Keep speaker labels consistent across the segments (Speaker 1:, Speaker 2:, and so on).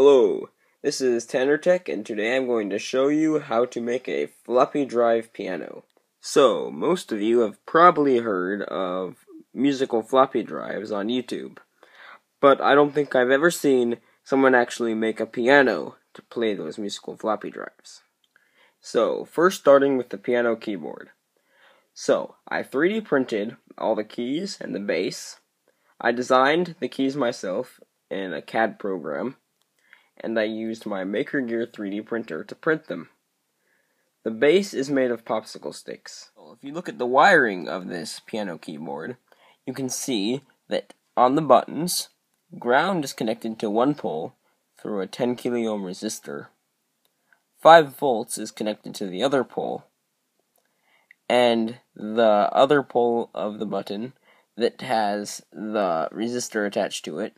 Speaker 1: Hello, this is Tanner Tech, and today I'm going to show you how to make a floppy drive piano. So, most of you have probably heard of musical floppy drives on YouTube, but I don't think I've ever seen someone actually make a piano to play those musical floppy drives. So, first starting with the piano keyboard. So, I 3D printed all the keys and the base. I designed the keys myself in a CAD program and I used my MakerGear 3D printer to print them. The base is made of popsicle sticks. If you look at the wiring of this piano keyboard, you can see that on the buttons, ground is connected to one pole through a 10 kiloohm resistor. 5 volts is connected to the other pole, and the other pole of the button that has the resistor attached to it.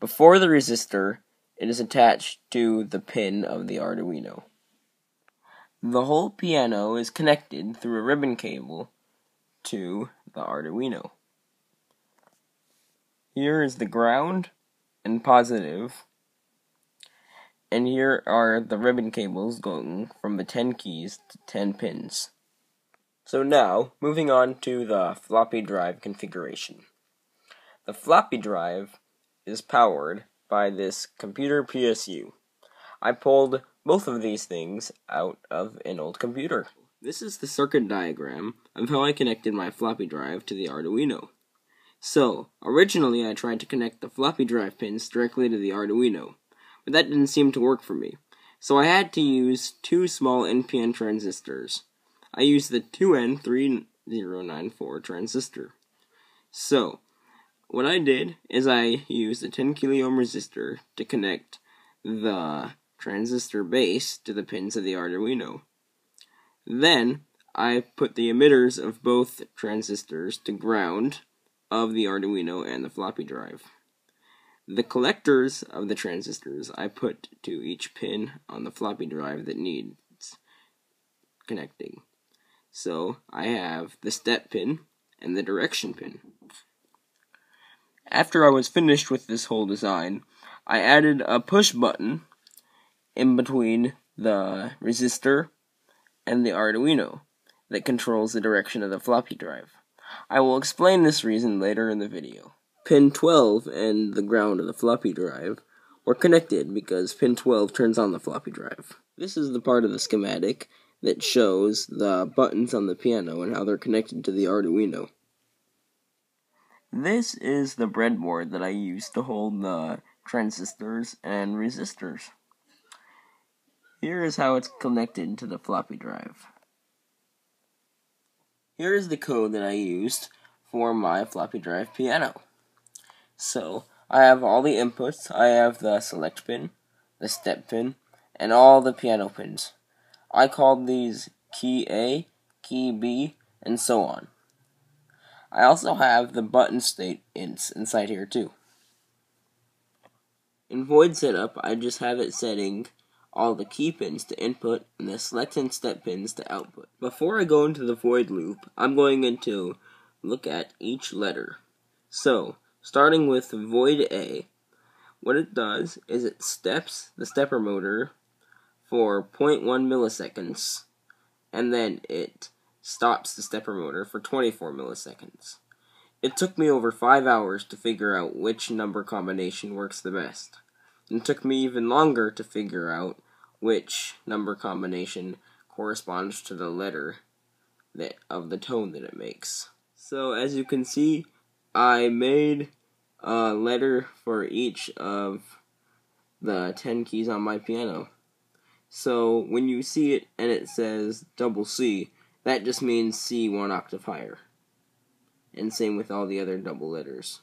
Speaker 1: Before the resistor it is attached to the pin of the Arduino. The whole piano is connected through a ribbon cable to the Arduino. Here is the ground and positive, and here are the ribbon cables going from the 10 keys to 10 pins. So now, moving on to the floppy drive configuration. The floppy drive is powered by this computer PSU. I pulled both of these things out of an old computer. This is the circuit diagram of how I connected my floppy drive to the Arduino. So, originally I tried to connect the floppy drive pins directly to the Arduino, but that didn't seem to work for me. So I had to use two small NPN transistors. I used the 2N3094 transistor. So, what I did is I used a 10 kiloohm resistor to connect the transistor base to the pins of the Arduino. Then I put the emitters of both transistors to ground of the Arduino and the floppy drive. The collectors of the transistors I put to each pin on the floppy drive that needs connecting. So I have the step pin and the direction pin. After I was finished with this whole design, I added a push button in between the resistor and the Arduino that controls the direction of the floppy drive. I will explain this reason later in the video. Pin 12 and the ground of the floppy drive were connected because pin 12 turns on the floppy drive. This is the part of the schematic that shows the buttons on the piano and how they're connected to the Arduino. This is the breadboard that I use to hold the transistors and resistors. Here is how it's connected to the floppy drive. Here is the code that I used for my floppy drive piano. So, I have all the inputs. I have the select pin, the step pin, and all the piano pins. I called these key A, key B, and so on. I also have the button state ints inside here too. In void setup, I just have it setting all the key pins to input and the select and step pins to output. Before I go into the void loop, I'm going to look at each letter. So, starting with void A, what it does is it steps the stepper motor for 0.1 milliseconds, and then it stops the stepper motor for 24 milliseconds. It took me over 5 hours to figure out which number combination works the best. And it took me even longer to figure out which number combination corresponds to the letter that of the tone that it makes. So as you can see, I made a letter for each of the 10 keys on my piano. So when you see it and it says double C, that just means C one octave higher. And same with all the other double letters.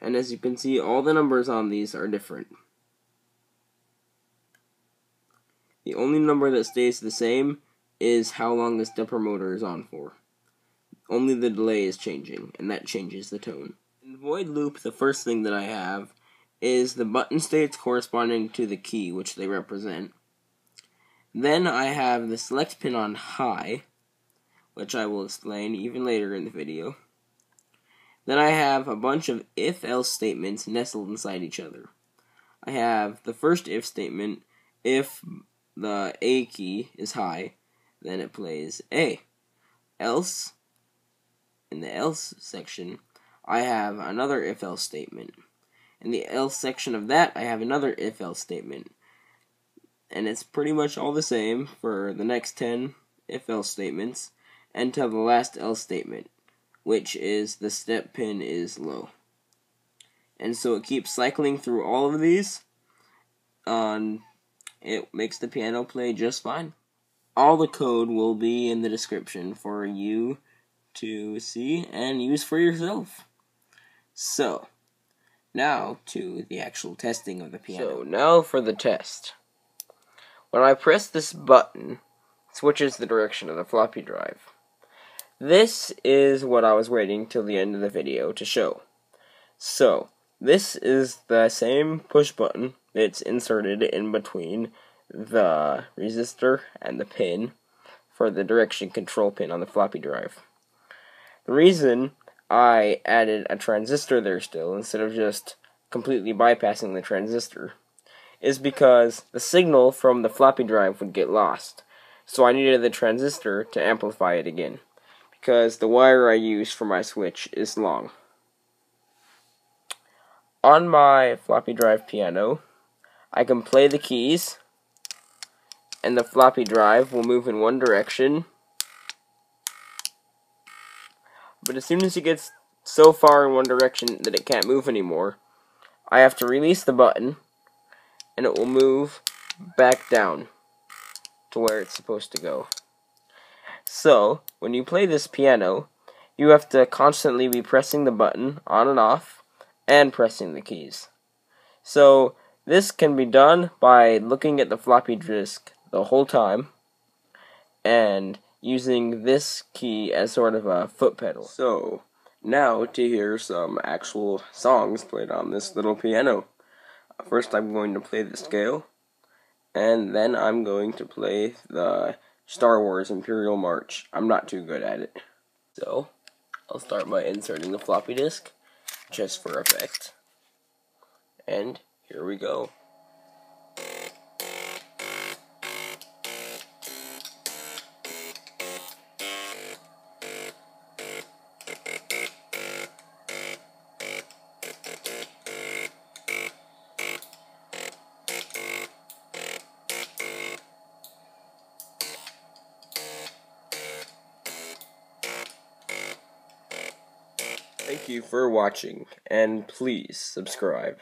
Speaker 1: And as you can see, all the numbers on these are different. The only number that stays the same is how long the stepper motor is on for. Only the delay is changing, and that changes the tone. In the void loop, the first thing that I have is the button states corresponding to the key which they represent. Then I have the select pin on high, which I will explain even later in the video. Then I have a bunch of if-else statements nestled inside each other. I have the first if statement. If the A key is high, then it plays A. Else, in the else section, I have another if else statement. In the else section of that, I have another if else statement. And it's pretty much all the same for the next 10 if else statements until the last else statement, which is the step pin is low. And so it keeps cycling through all of these. Um, it makes the piano play just fine. All the code will be in the description for you to see and use for yourself. So, now to the actual testing of the piano. So, now for the test. When I press this button, it switches the direction of the floppy drive. This is what I was waiting till the end of the video to show. So, this is the same push button that's inserted in between the resistor and the pin for the direction control pin on the floppy drive. The reason I added a transistor there still instead of just completely bypassing the transistor is because the signal from the floppy drive would get lost. So I needed the transistor to amplify it again because the wire I use for my switch is long. On my floppy drive piano, I can play the keys and the floppy drive will move in one direction but as soon as it gets so far in one direction that it can't move anymore, I have to release the button, and it will move back down to where it's supposed to go. So, when you play this piano, you have to constantly be pressing the button on and off, and pressing the keys. So, this can be done by looking at the floppy disk the whole time, and using this key as sort of a foot pedal. So, now to hear some actual songs played on this little piano. First, I'm going to play the scale, and then I'm going to play the Star Wars Imperial March. I'm not too good at it. So, I'll start by inserting the floppy disk, just for effect. And here we go. Thank you for watching, and please subscribe.